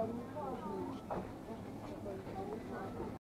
ọ̀dọ̀ mi náà